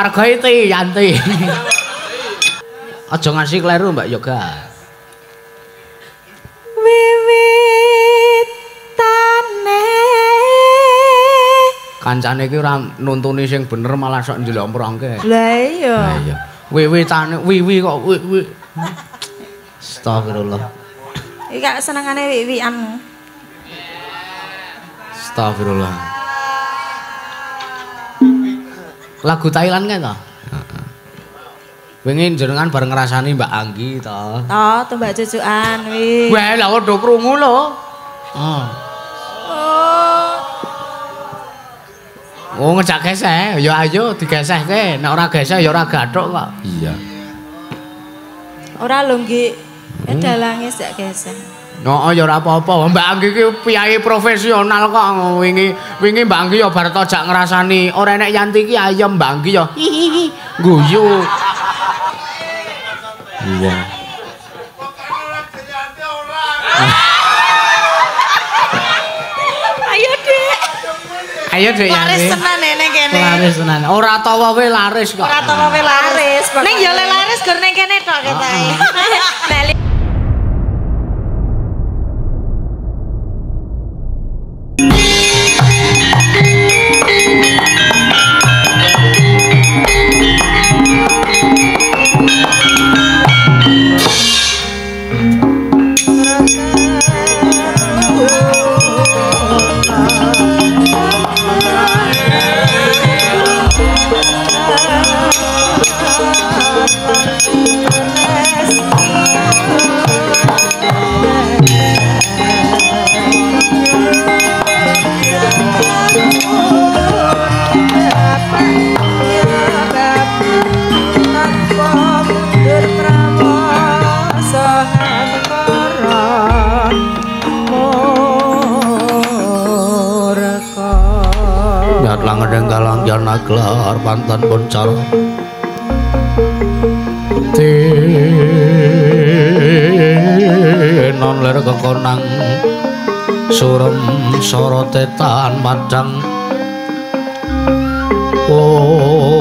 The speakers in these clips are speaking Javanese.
Pargoiti Yanti. Aja ngasih kleru Mbak Yoga. Wiwitane Kancane iki ora nuntuni sing bener malah sok njlomprongke. Lah iya. Lah iya. Wiwitane wiwi kok wiwi. Astagfirullah. Iki gak senengane wiwian. Astagfirullah. Lagu Thailand kan to? Heeh. Wingi jenengan bareng ngrasani Mbak Anggi to. To, tumbak cucukan wi. Wah, lha udah krungu lho. Oh. Oh, ngejak geseh. Ya ayo digesehke. Nek ora geseh ya ora gathuk kok. Iya. Ora lho nggih. Eh dalange sak geseh. No, ya ora apa-apa. Mbak Anggi ki piyai profesional kok. Wingi wingi Mbak Anggi ya bar tojak ngrasani. Ora enek Yanti ki ayem Mbak Anggi ya. Guyu. Iya. Ayo, Dik. Ayo Dek Laris tenan nek kene. Laris tenan. Ora tau wae laris kok. Ora tau wae laris. Ning ya le laris gur ning kene tok ketae. Bali. boncal Tinon ler kekonang Surem sorotetan madang. Ong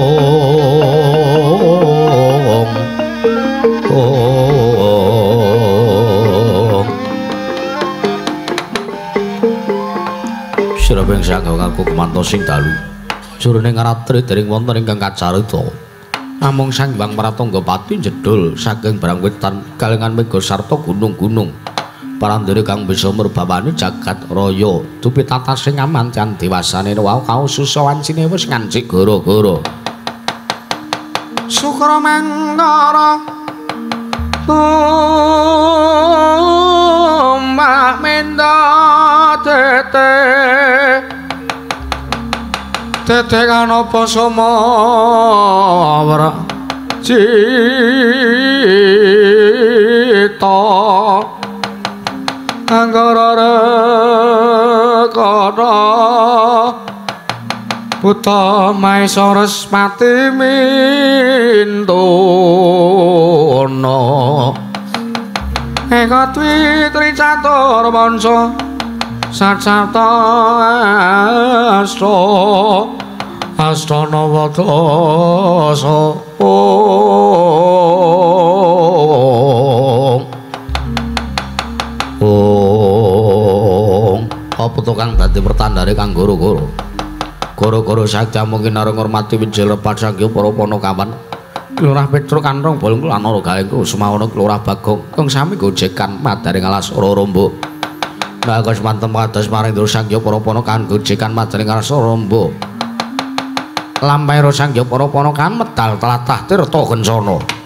Ong Sirabeng sangga ngaku kemanto sing dalu. Jurune ngaratri dening wonten ingkang kacarita. Namung Sang Hyang Pratangga Pati jedul saking barang wetan kalengan mega sarta gunung-gunung. Parandere kang bisa merbawani jagat raya dupi tata sing aman kan dewasane wau kaususawan sine wis ngancik gara-gara. Sukra mangara Tumbak menda tete Tete kan apa samawara Cita. Anggara rekana. Buta Maisores Pati Mintuna Eka Dwi Tricatur Mansa Sacata Asta Astana Wadasa Om. Om. Apa to kang? Dadi pertandare kang goro-goro. Goro-goro sakja mungkin areng ngurmati wijil lepat sakya para panakawan Kelurah Petro Kanrong Bolong lan ora galengku semawana Kelurah Bagong. Kang sami gojekan madaring alas ora rombo Nah kos mantem kados maring Drusangya para panakawan gojekan madaring alas ora rombo Lampahira Sangya para panakawan medal tlatah tirta kencana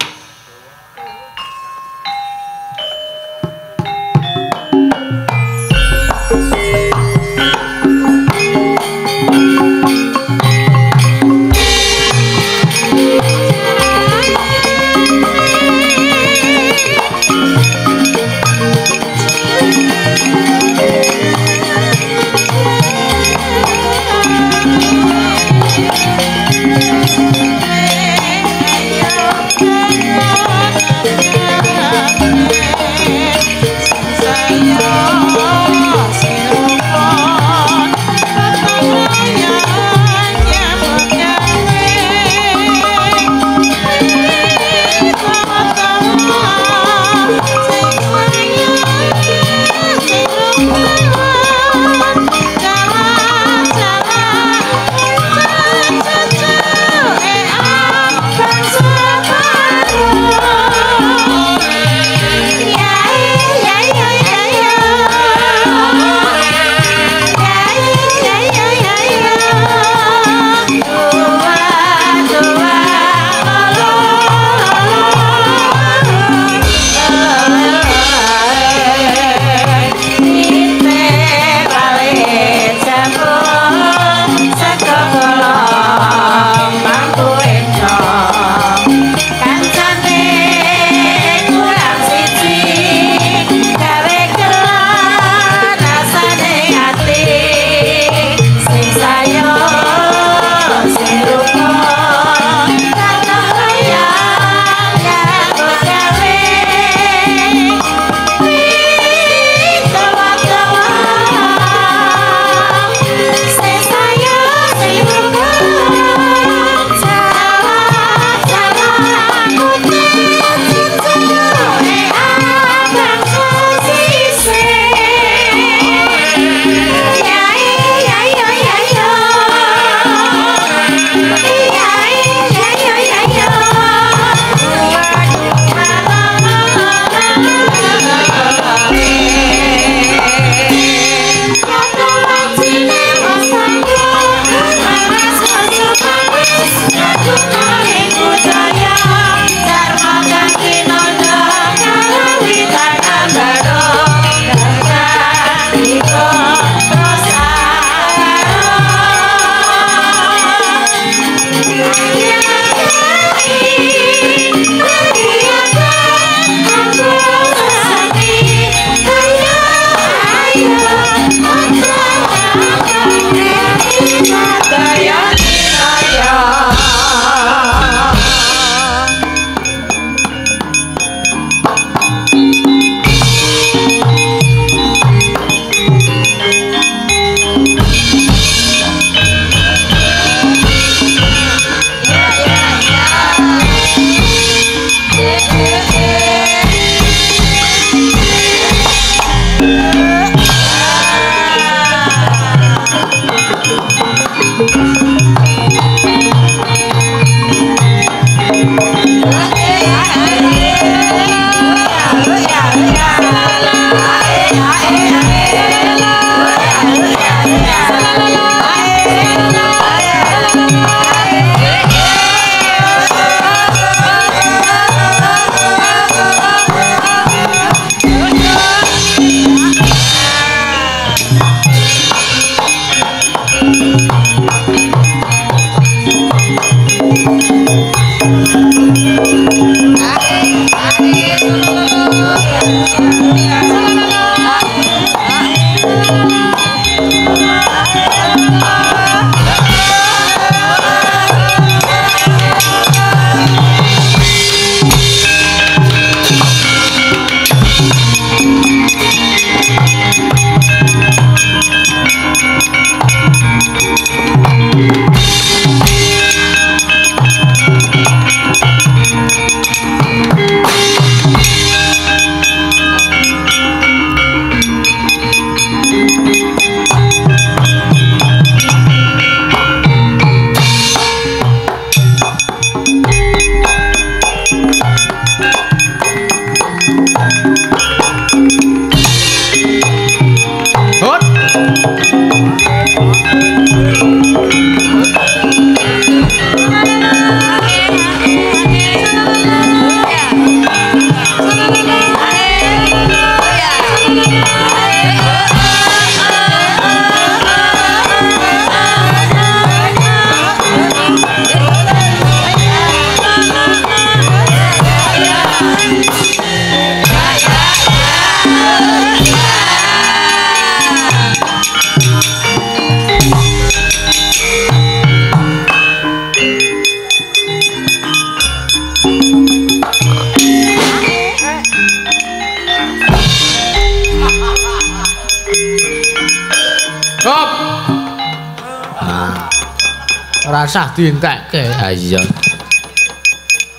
dientekke. Ha iya.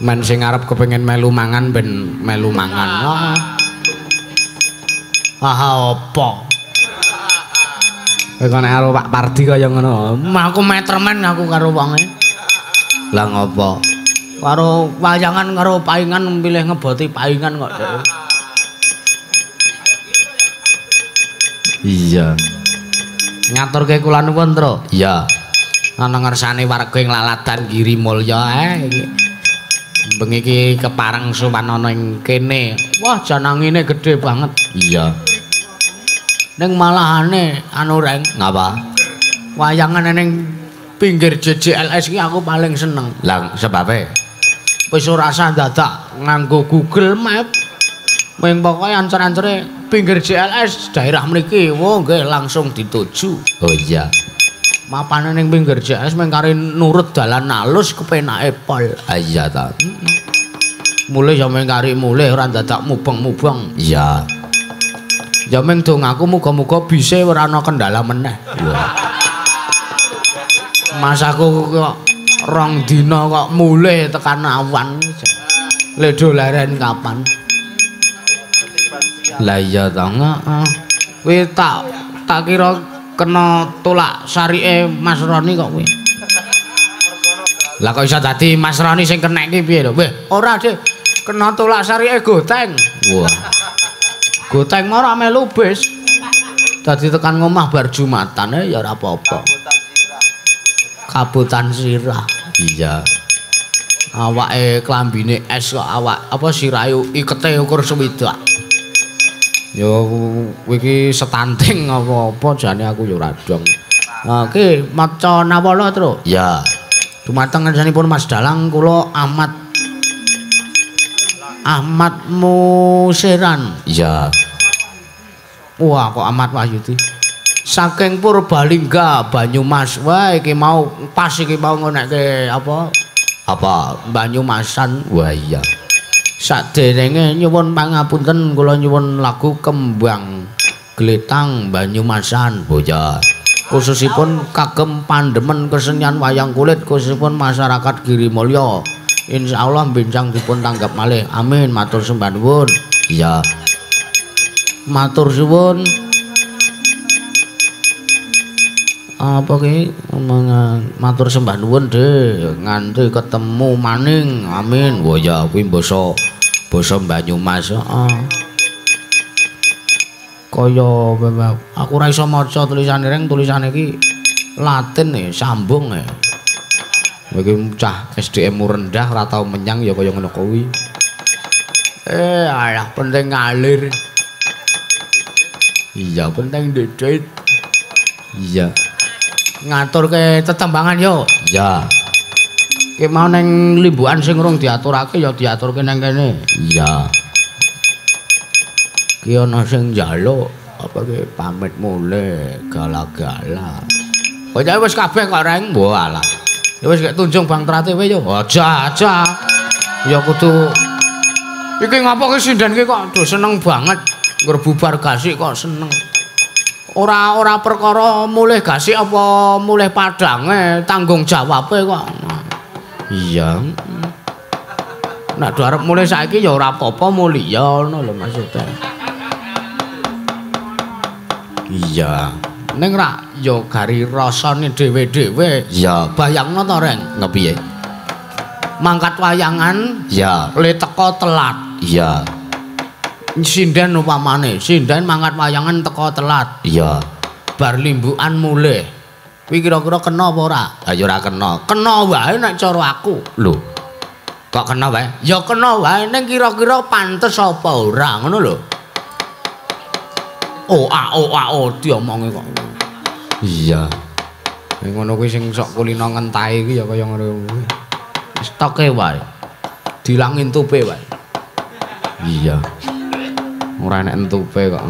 Men sing arep kepengin melu mangan ben melu mangan. Ah apa? Kowe karo Pak Pardi kaya ngono. Aku metermen aku karo wonge. Lah ngopo? Karo wayangan karo paingan milih ngeboti paingan kok. Iya. Ngaturke kula nuwun, Tru. Iya. Ana ngersane warga ing lalatan Giri Mulya eh. Bengi iki kepareng suwan ana ing kene. Wah, janangine gedhe banget. Iya. Ning malahane anu reng ngapa? Wayangan ning pinggir JJLS iki aku paling seneng. Lah sebabe wis ora usah dadak nganggo Google Map. Ming pokoke ancer-ancere pinggir JLS daerah mriki, wo nggih langsung dituju. Oh iya. Mapane ning pinggir JS mung nurut dalan alus kepenake pol. Ah iya ta. Mulih ya mung mulih ora dadak mubeng-mubeng. Iya. Ya mung dongaku muga-muga bisa ora ana kendala meneh. Iya. Masaku kok rong dina kok mulih tekan awan. Ledo leren kapan? Lah iya ta, heeh. Kuwi tak tak kira kena tolak sarike Mas Roni kok kuwi. Lah kok iso dadi Mas Roni sing kena iki piye lho? Weh, ora Dik. Kena tolak sarike Goteng. Wah. Goteng ora melu bis. Dadi tekan ngomah bar Jumatan ya ora apa-apa. Kabutan Sirah. Iya. Awake klambine es kok awak apa sirahe ikete ukur swidak. Ya iki setanting apa-apa jane aku ya ora dong. Oke, maca nawala, Tru. Ya. Dumateng ngersanipun Mas Dalang kula Ahmad Ahmad Musiran. Ya. Wah, kok Ahmad Wahyudi. Saking Purbalingga, Banyumas. Wah, iki mau pas iki mau ngonekke apa? Apa? Banyumasan. Wah, iya. Saderenge nyuwun pangapunten kula nyuwun lagu kembang glitang Banyumasan boja. Khususipun kagem pandemen kesenian wayang kulit khususipun masyarakat Girimulya. Insyaallah benjang dipun tanggap malih. Amin matur sembah nuwun. Iya. Matur suwun. apa ki matur sembah nuwun de nganti ketemu maning amin wah ya kuwi basa Banyumas heeh kaya aku ora iso maca tulisane reng. Tulisane iki Latin nih sambung nih iki cah SDM rendah ora tau menyang ya kaya ngono kuwi. Eh alah penting ngalir. Iya penting didit iya. Ngatur ke tetembangan yo. Iya ki mau neng limbuan sing urung diaturake ya diaturke nang kene. Iya. Ki ana sing njaluk apa ki pamit mule gala-gala. Kok wis kabeh kok reng. Walah ya wis gek tunjung Bang Trate wae yo. Aja aja. Ya kudu. Iki ngapa ki sinden ki kok do seneng banget. Ngrebubar gasik kok seneng. Ora ora perkara mulih gasik apa mulih padange tanggung jawabe kok iya. Nek do arep mulih saiki ya ora apa-apa mulia ngono lho maksudnya. Iya. Ning ra ya gari rasane dhewe-dhewe. Iya. Bayangno to reng ngepiye mangkat wayangan. Iya. Le teko telat. Iya. Sinden upamane sinden mangkat wayangan teko telat. Iya. Bar limbukan mulih kuwi kira-kira kena apa ora? Ha ya ora kena. Kena wae nek cara aku. Lho. Kok kena wae? Ya kena wae ning kira-kira pantes apa ora ngono lho. Oh ah oh ah oh diomongi kok. Iya. Ngono kuwi sing sok kulino ngentahi kuwi ya kaya ngono. Kuwi stoke wae. Dilangin tupe wae. Iya. Ora enek entupe kok.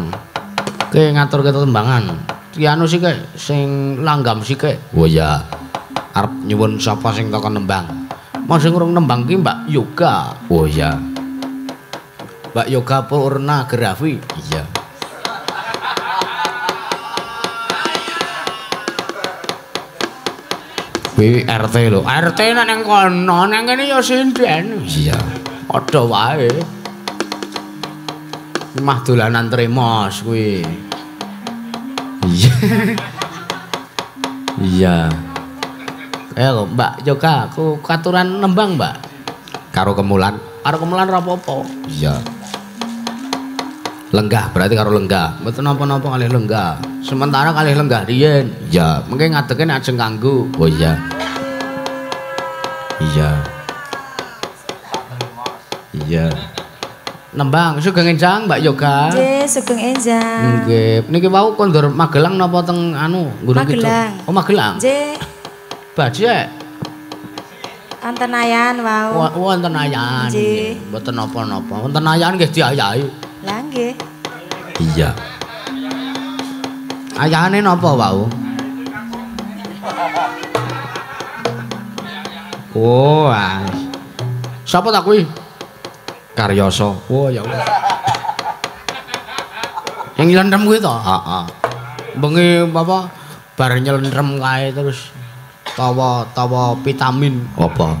Ke ngatur ketembangan Sih kayak sing langgam kayak oh ya arep nyuwun sapa sing toko nembang mau sing urung nembang ki Mbak Yoga oh ya Mbak Yoga Purna Grafi iya Kuwi RT lho. RT nek nang kono, nang kene ya sinden. Iya. Padha wae. Mah dolanan tremos kuwi. Iya. Iya. Eh Mbak Joka, aku katuran nembang, Mbak. Karo kemulan. Karo kemulan ora apa-apa. Iya. Lenggah, berarti karo lenggah. Mboten napa-napa kalih lenggah. Sementara kalih lenggah riyen. Iya, mengke ngadeke nek ajeng kanggo. Oh iya. Iya. Iya. Nembang, sugeng enjang Mbak Yoga. Nggih, sugeng enjang. Nggih. Niki wau kondur Magelang napa teng anu Gunung Kidul? Magelang. Oh, Magelang. Nggih, Bajek. wonten ayan wau. Wo- Wonten ayan. Nggih. Mboten napa-napa. Wonten ayan nggih diayahi. Lah nggih. Iya. Ayane napa wau? Oh, ah. Sapa ta kuwi? Karyoso. Oh, ya wis. Yang nyelentrem kuwi to? Heeh. Bengi apa bar nyelentrem kae terus tawa tawa vitamin apa?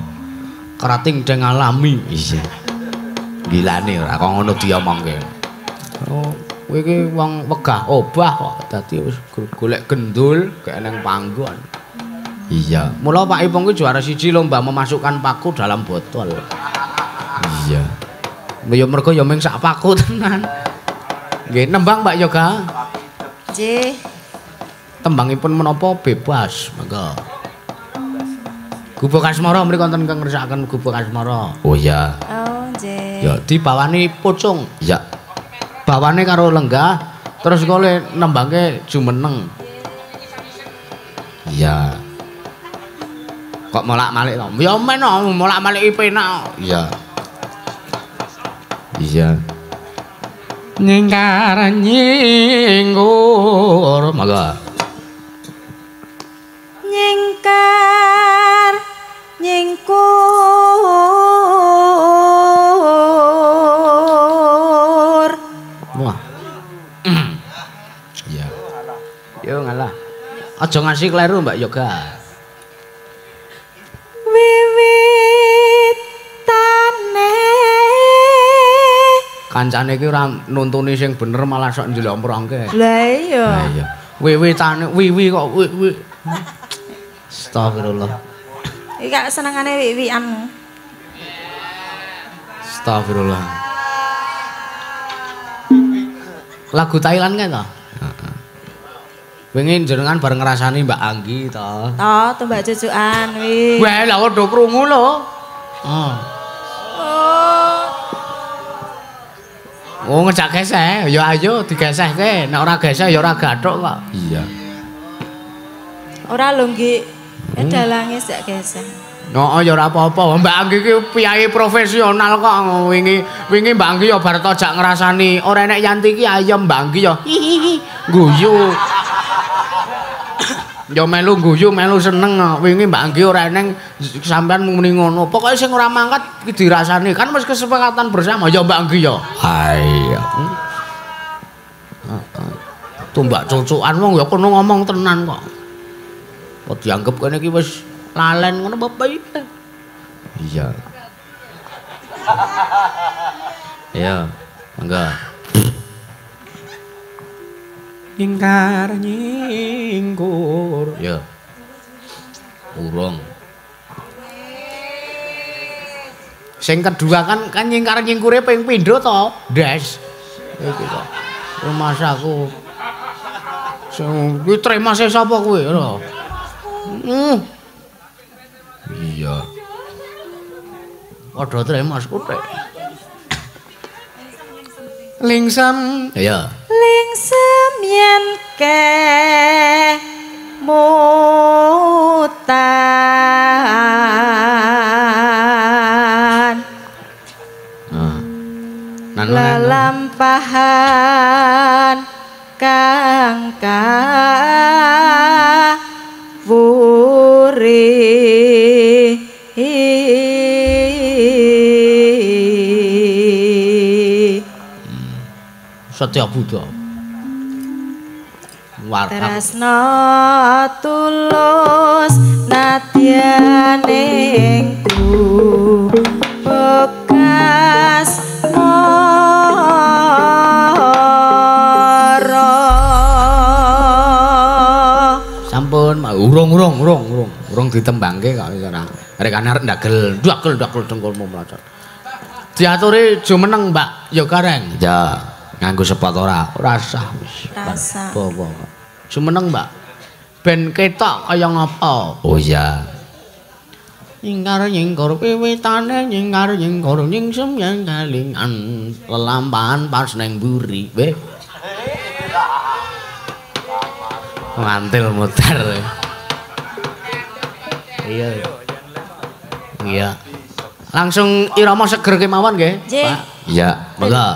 Kerating deng alami. Iya. Gilane ora kok ngono diomongke. Oh, kowe iki wong wegah obah kok dadi wis golek gendul gek nang panggon. Iya. Mula Pak Ipong kuwi juara siji lomba memasukkan paku dalam botol. Iya. Ya mergo ya mung sak paku tenan. Nggih, nembang Mbak Yoga. Nggih. Tembangipun menapa bebas, monggo. Gubuk Asmara mriki wonten kang ngersakaken Gubuk Asmara. Oh iya. Oh, nggih. Ya dibawani pucung. Ya. Bawane karo lenggah terus kole nembangke jumeneng. Iya. Kok molak-malik to? Ya men no, molak-malik penak. Iya. Iya. Nyingkar nyinggur. Monggo. Nyingkar nyingkur. Wah. Iya. Yo ngalah. Aja ngasih kleru Mbak Yoga. Kancane iki ora nuntuni sing bener malah sok njlomprongke. Lah iya. Lah iya. Wiwitane wiwi kok wiwi. Astagfirullah. Iki kak senengane wiwian. Astagfirullah. lagu Thailand kan to? Wingi jenengan bareng ngrasani Mbak Anggi to. Toh, tumbak cucukan wi. Wah, lha kok do krungu lho. Oh. Oh, ngejak geseh. Ya ayo digesehke. Nek ora geseh ya ora gathuk kok. Iya. Ora lho nggih. Eh dalange sak gesek. No, ya ora apa-apa. Mbak Anggi ki piyai profesional kok wingi wingi Mbak Anggi ya bar tojak ngrasani. Ora enek Yanti ki ayem Mbak Anggi ya. Guyu. Ya melu guyu, melu seneng. Wingi Mbak Anggi ora eneng sampean muni ngono. Pokoke sing ora mangkat ki dirasani. Kan wis kesepakatan bersama ya Mbak Anggi ya. Hai. Tumbak cucukan wong ya kono ngomong tenan kok. Kok dianggep kene iki wis lalen ngono bapak iki. Iya. Iya, mangga. Nyingkar nyingkur. Ya. Urung. Sing kedua kan kan nyingkar nyingkure ping pindho to, Des. Iki kok. Rumah aku. Sing kuwi tremase sapa kuwi lho. Hmm. Iya. Padha tremas kutek. Lingsem. Iya. Lingsem miên kẻ mutan. Ah. Nah, nah, nah, Ta lelampahan kang kawuri. Hmm. Satya Buddha Warta. Tresno tulus nadyaning ku bekas mara Sampun, urung urung urung urung urung ditembangke kok ora. Rekane arep ndagel, ndagel ndagel dengkulmu mlacot. Diaturi jumeneng, Mbak. Ya kareng. Ya, nganggo sepot ora? Ora sah wis. Rasa. Apa Jumeneng, Mbak. Ben ketok kaya ngapa? Oh iya. Nyingkar nyingkur piwitane nyingkar nyingkur nyingsem yang kalingan lelampahan pas neng buri. Weh. mantil mutar iya iya langsung irama seger kemawon nggih Nggih. Pak iya monggo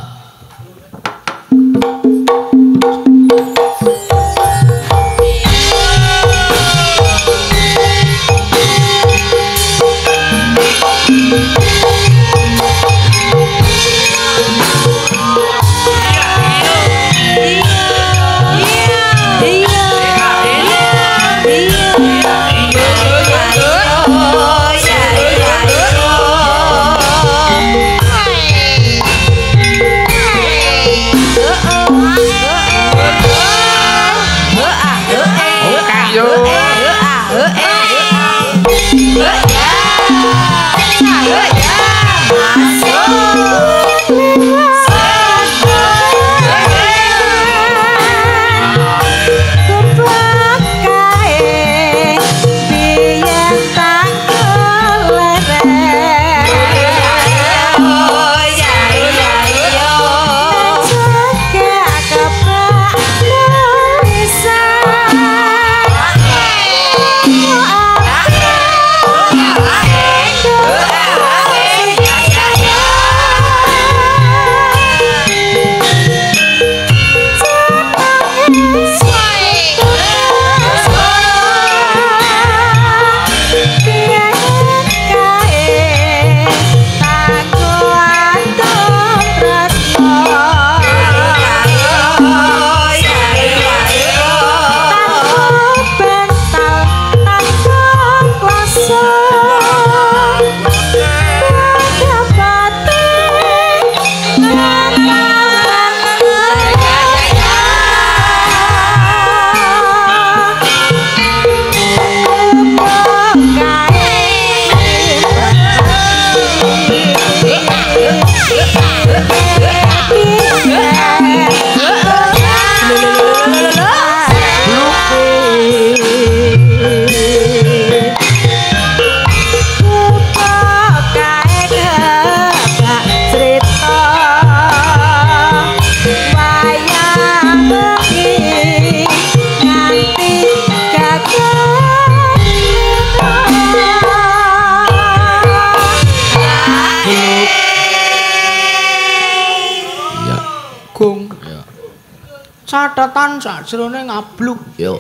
Catatan sajrone ngabluk. Yo.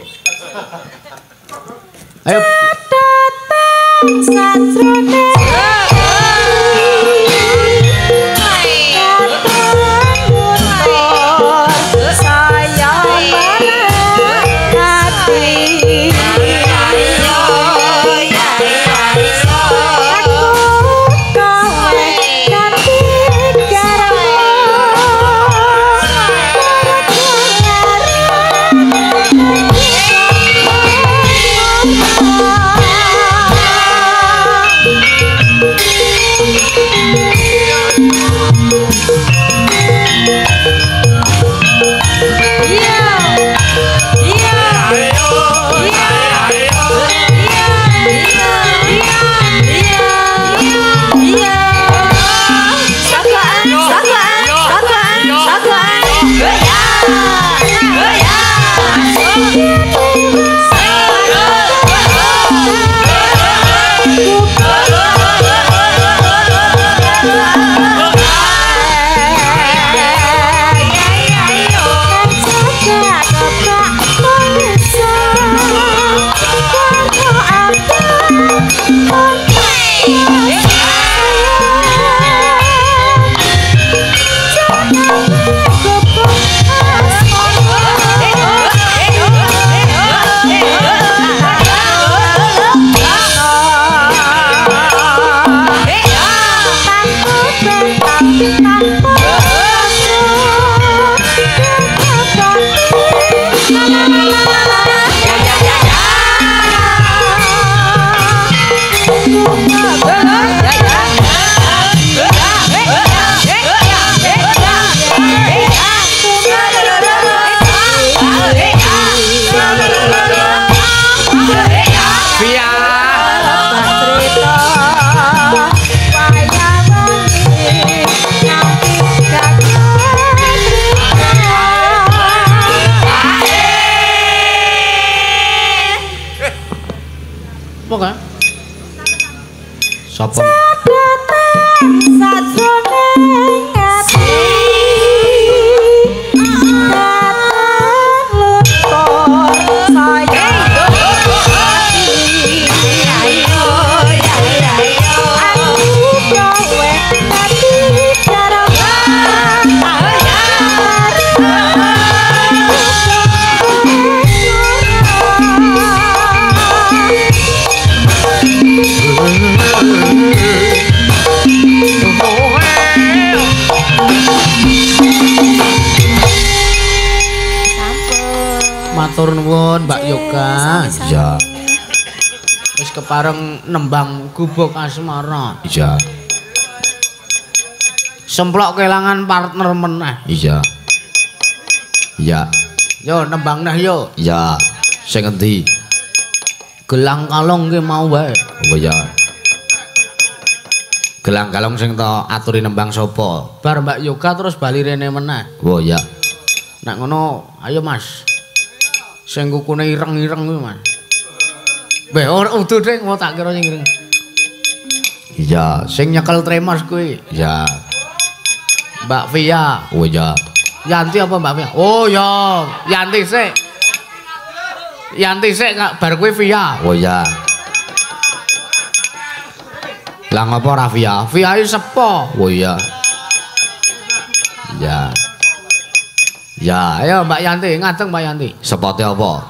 Ayo. Catatan sajrone bareng nembang gubuk asmara. Iya. Semplok kelangan partner meneh. Iya. Iya. Yo nembang neh yo. Iya. Sing endi? Gelang kalong ki mau wae. Oh iya. Gelang kalong sing to aturi nembang sapa? Bar Mbak Yoga terus bali rene meneh. Oh iya. Nek ngono, ayo Mas. Sing kukune ireng-ireng kuwi, Mas. Be ora utuh ding mau tak kira sing Iya, sing nyekel tremos kuwi. Iya. Mbak Via. Oh iya. Yanti apa Mbak Via? Oh iya, Yanti sik. Yanti sik bar kuwi Via. Oh iya. Lah ngapa ora Via? Via iki sepo. Oh iya. Iya. Ya, ayo Mbak Yanti, ngateng Mbak Yanti. Sepote apa?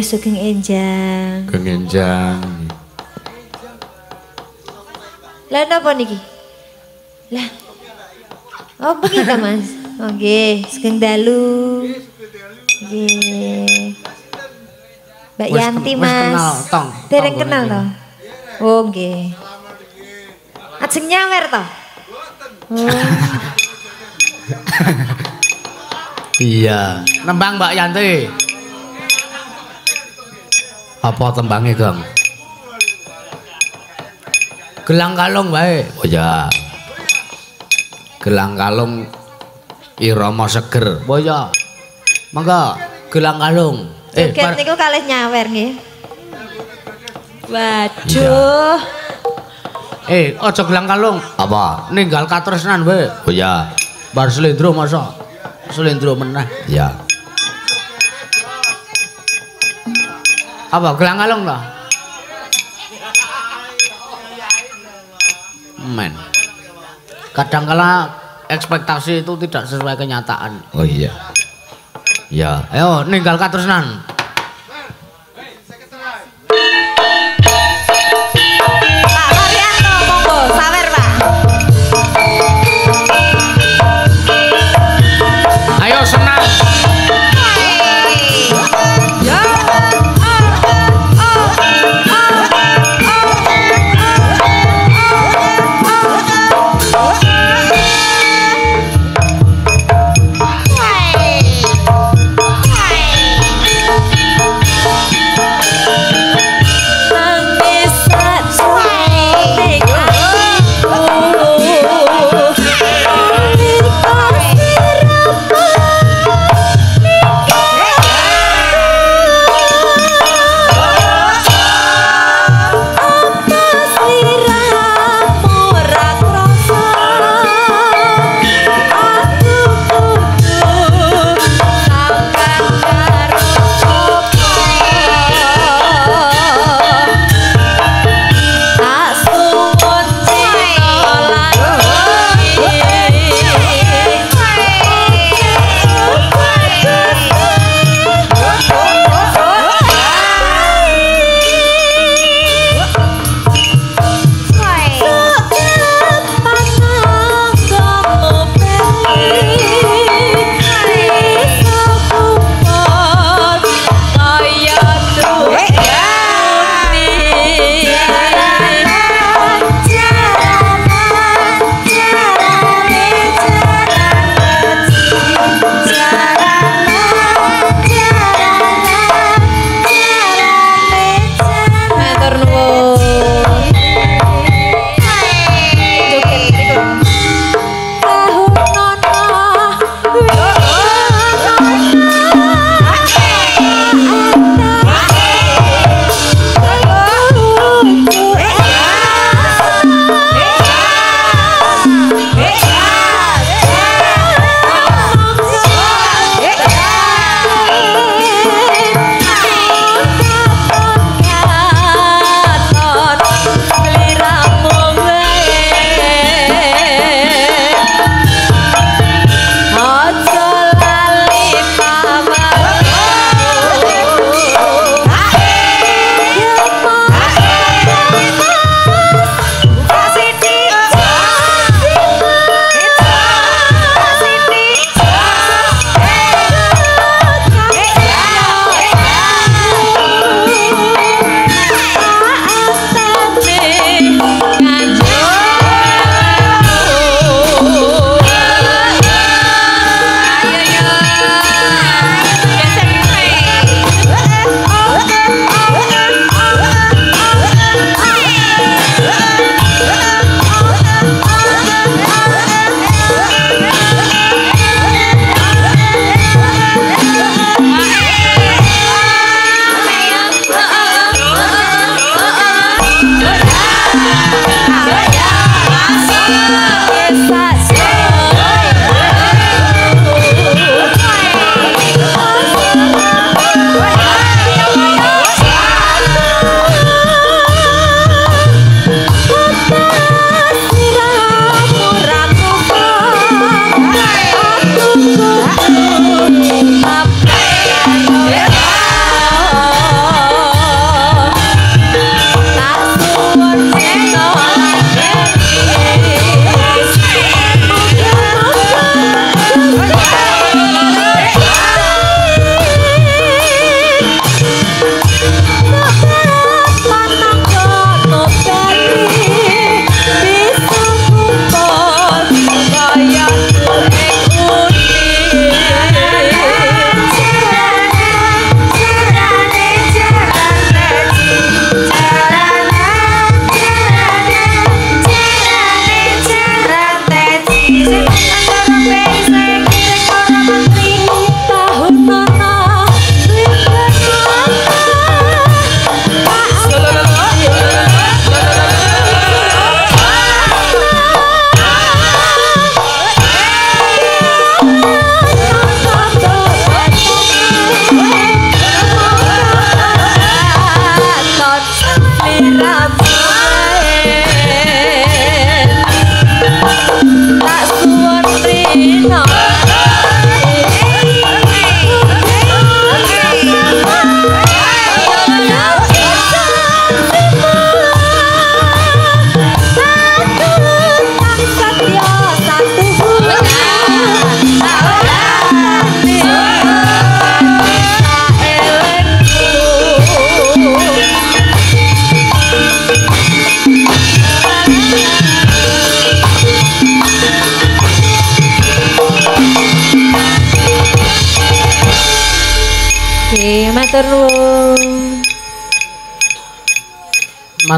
Sugeng enjang. Sugeng enjang. Lah napa niki? Lah. Oh, begitu Mas. Oke, sugeng dalu. Oke. Mbak Yanti, Mas. kenal, tong. Dereng kenal toh? Oh, nggih. Ajeng nyawer? Oh. iya. Nembang Mbak Yanti. Apa tembange, Gang? Gelang kalung wae. Oh ya. Gelang kalung irama seger. Oh ya. Mangga gelang kalung. Eh, Joget niku kalih nyawer nggih. Waduh. Eh, aja gelang kalung. Apa? Ninggal katresnan wae. Oh ya. Bar slendro masa. Slendro meneh. Ya. Apa gelang kalung lah? Men. Kadangkala ekspektasi itu tidak sesuai kenyataan. Oh iya. Ya. Ayo ninggal katresnan.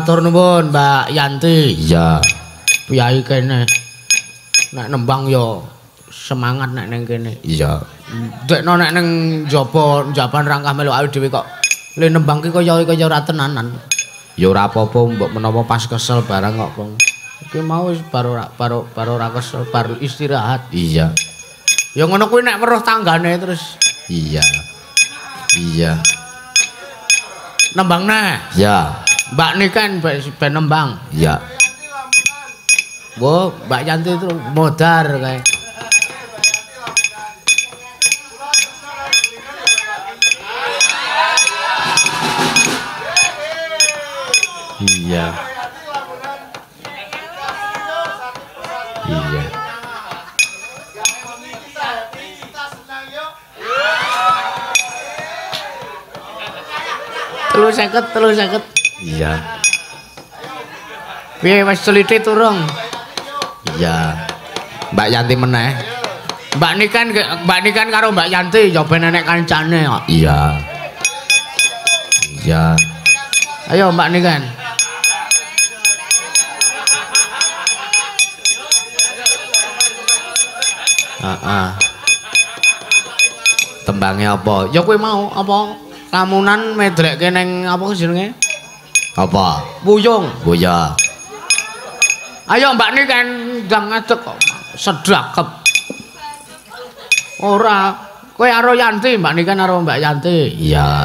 Matur nuwun, Mbak Yanti. Iya. Piyai kene. Nek nembang yo semangat nek ning kene. Iya. Dekno nek ning njaba njaban rangkah melu ayu dhewe kok le nembang ki kaya kaya ora tenanan. Ya ora apa-apa mbok menawa pas kesel barang kok, Bang. Iki mau wis baru baru baru ora kesel, baru istirahat. Iya. Ya ngono kuwi nek weruh tanggane terus. Iya. Iya. Nembang neh. Ya. Mbak Niken ben nembang. Ya. Bu, Mbak Yanti itu modar kayak. Iya. Iya. Telu seket, telu seket. Iya. Piye wis celiti turung? Iya. Mbak Yanti meneh. Mbak Niken Mbak Niken karo Mbak Yanti ya ben enek kancane kok. Iya. Iya. Ayo Mbak Niken. Heeh. Tembangnya apa? Ya kowe mau apa lamunan medrekke ning apa jenenge? Apa? Wuyung. Oh ya. Ayo Mbak Niken ndang ngadeg kok. Sedakep. Ora, kowe karo Yanti, Mbak Niken karo Mbak Yanti. Iya.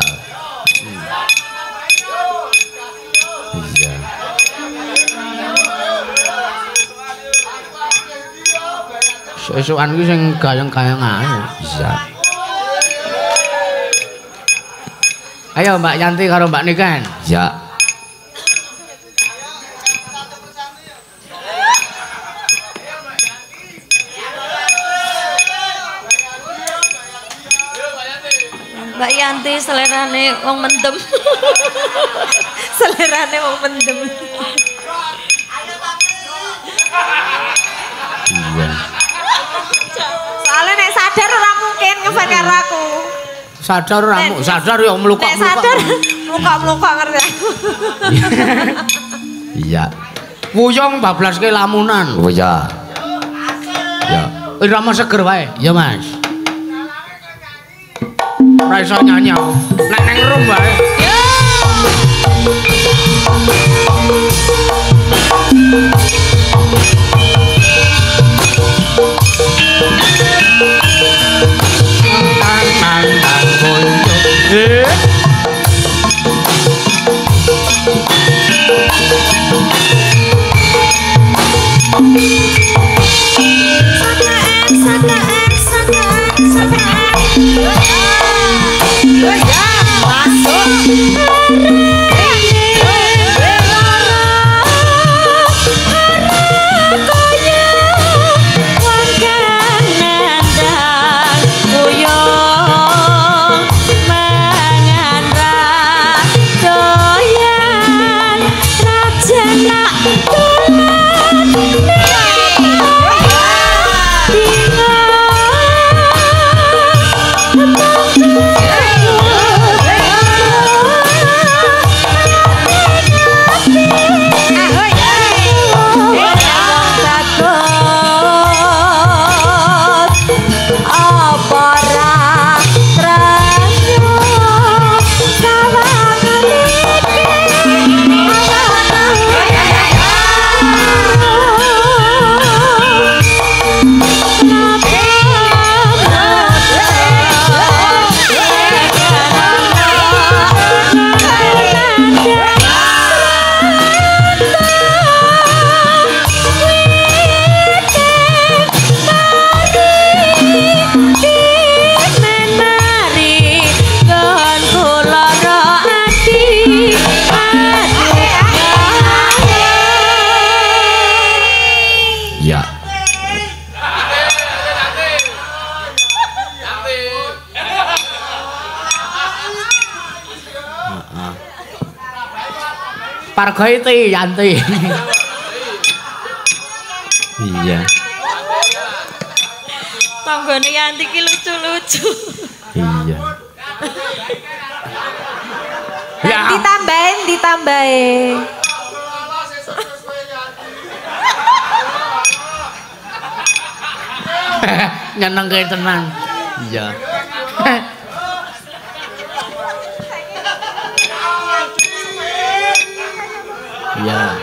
Iya. Sesukan ki sing gayeng-gayeng ae. Iya. Ayo Mbak Yanti karo Mbak Niken. Iya. Yanti selerane wong mendem. selerane wong mendem. Iya. Soalnya nek sadar ora mungkin ngefan karo aku. Sadar ora mu, sadar ya mlukok Nek sadar mlukok-mlukok ngerti aku. Iya. Wuyung bablaske lamunan. Oh ya. Ya. Irama seger wae. Ya, Mas. Ora iso nyanyi aku. Nek ning room wae. Tang tang tang boyo. Eh. Sakaen, Hooray! Pargoiti Yanti. iya. Tanggane Yanti ki lucu-lucu. Iya. Ya. Ditambahin, ditambahin. Nyeneng kayak tenang. Iya. Iya.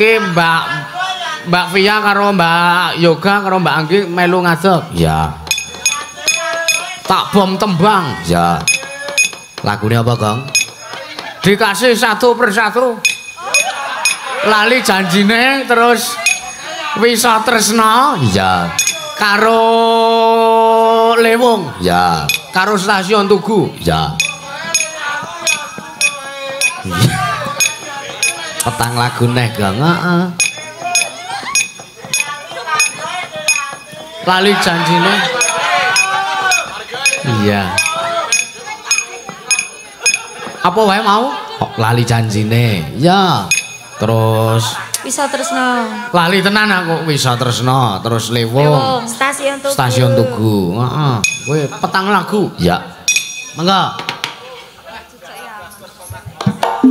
Iki Mbak Mbak Via karo Mbak Yoga karo Mbak Anggi melu ngadeg. Iya. Tak bom tembang. Iya. Lagune apa, Gong? Dikasih satu persatu. Lali janjine terus wisa tresna. Iya. Karo Lewung. Iya. Karo stasiun Tugu. Iya petang lagu neh gak ah. lali lali janjine iya apa wae mau oh, lali janjine Ya. terus bisa terus no. lali tenan aku bisa terus no. terus lewong. stasiun tugu stasiun tugu ah, ah. gue petang lagu ya Mangga.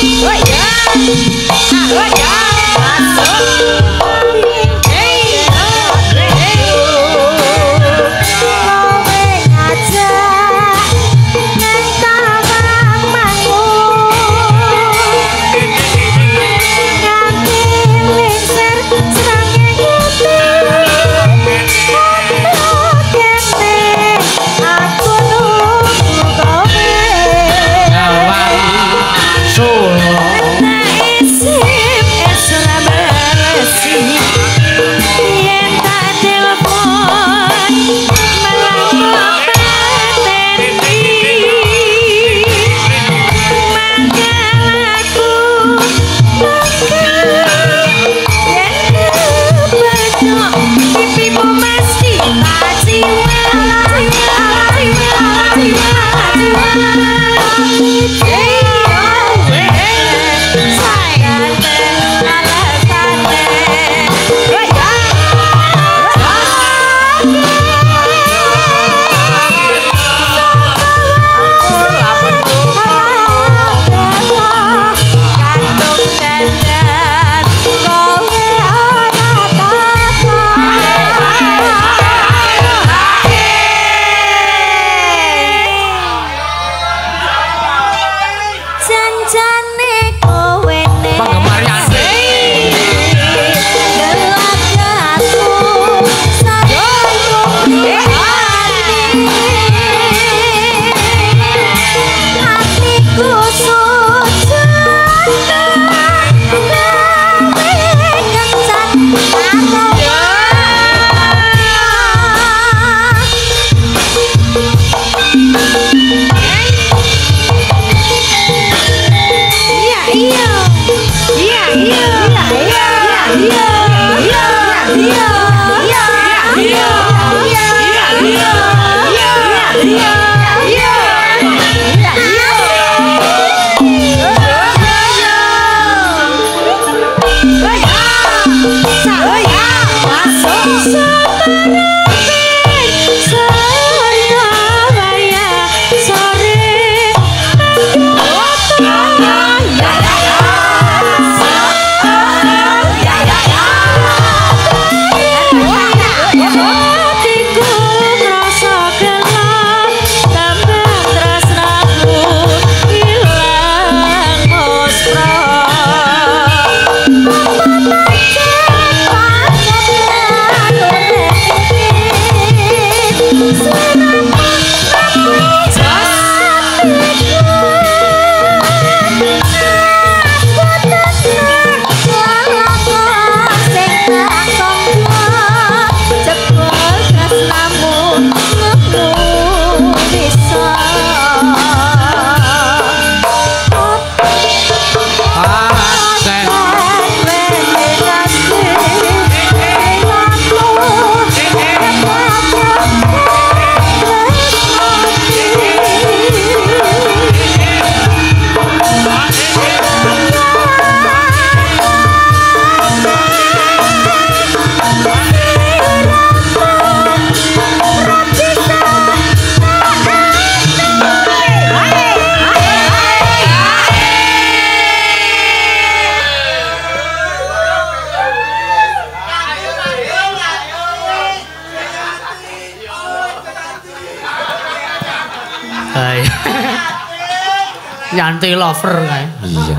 Oi, ah, oi, ah, Yanti lover kae. Iya.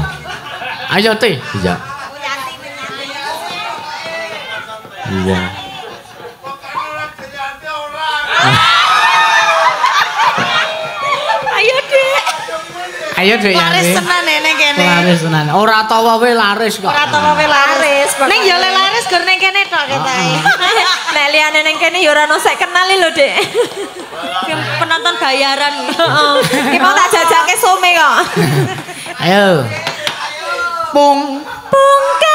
Ayo Ti. Iya. Iya. Ayo Dek. Ayo ya, Laris tenan ning kene. Laris tenan. Ora tawa wae laris kok. Ora tawa wae laris. Ning ya laris gor ning kene tok ketae. Nek liyane ning kene ya ora ono sek kenali e lho Bayaran. Heeh. Mau tak jajake some kok. Ayo. Pung. Pungkasan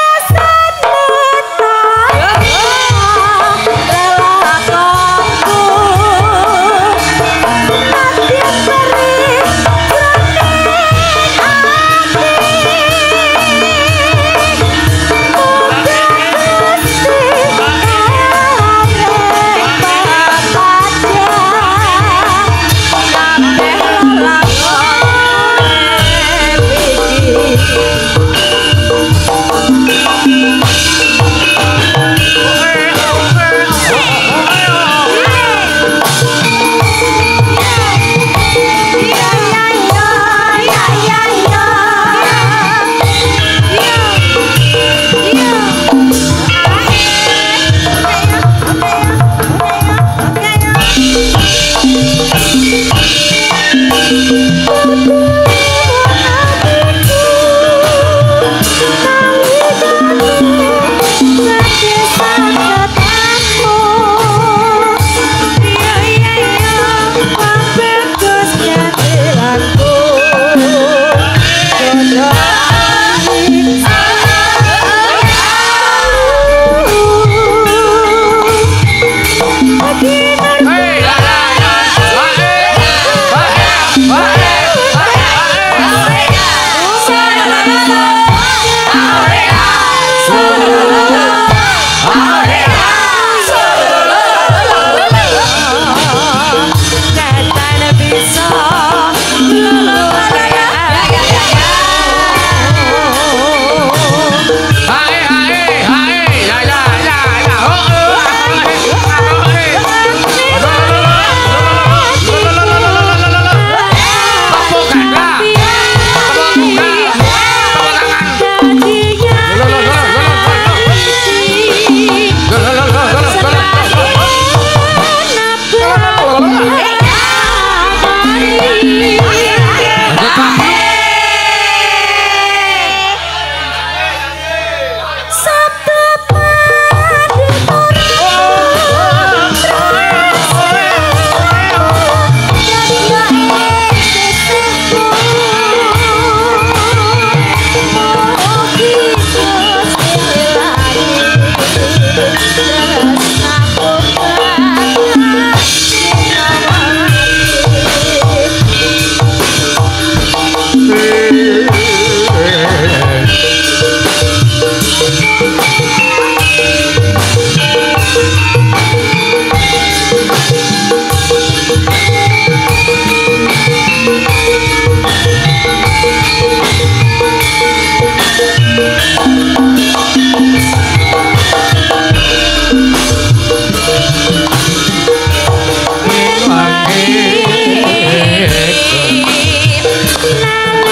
la la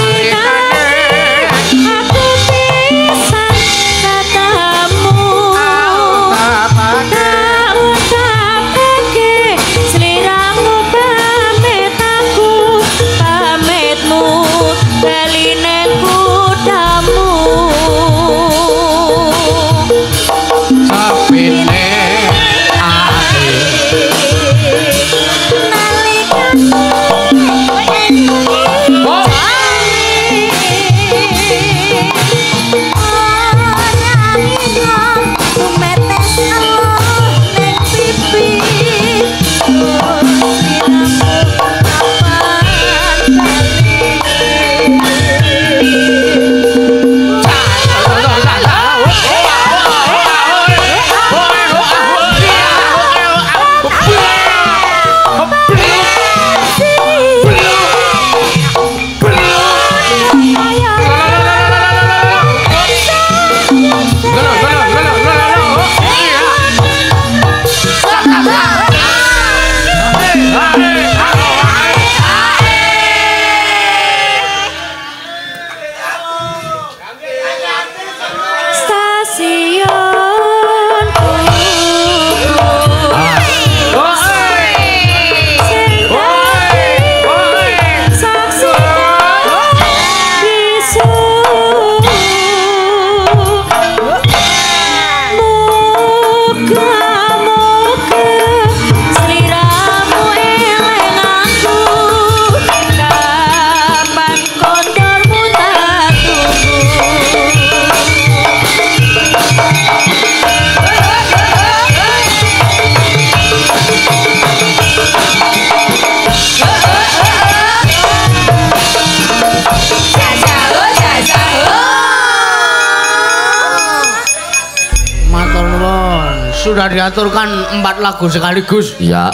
sudah diaturkan empat lagu sekaligus. Iya.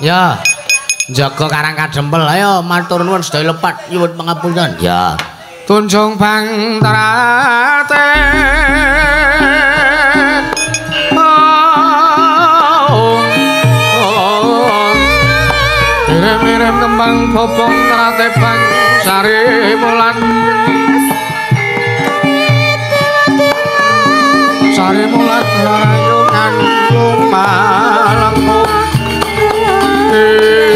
Ya. Jaga karang kadempel. Ayo matur nuwun sedaya lepat nyuwun pangapunten. Ya. Tunjung bang tarate. Mirem-mirem kembang popong tarate bang sari mulan. Sari mulan rayungan lumalemu. Eh.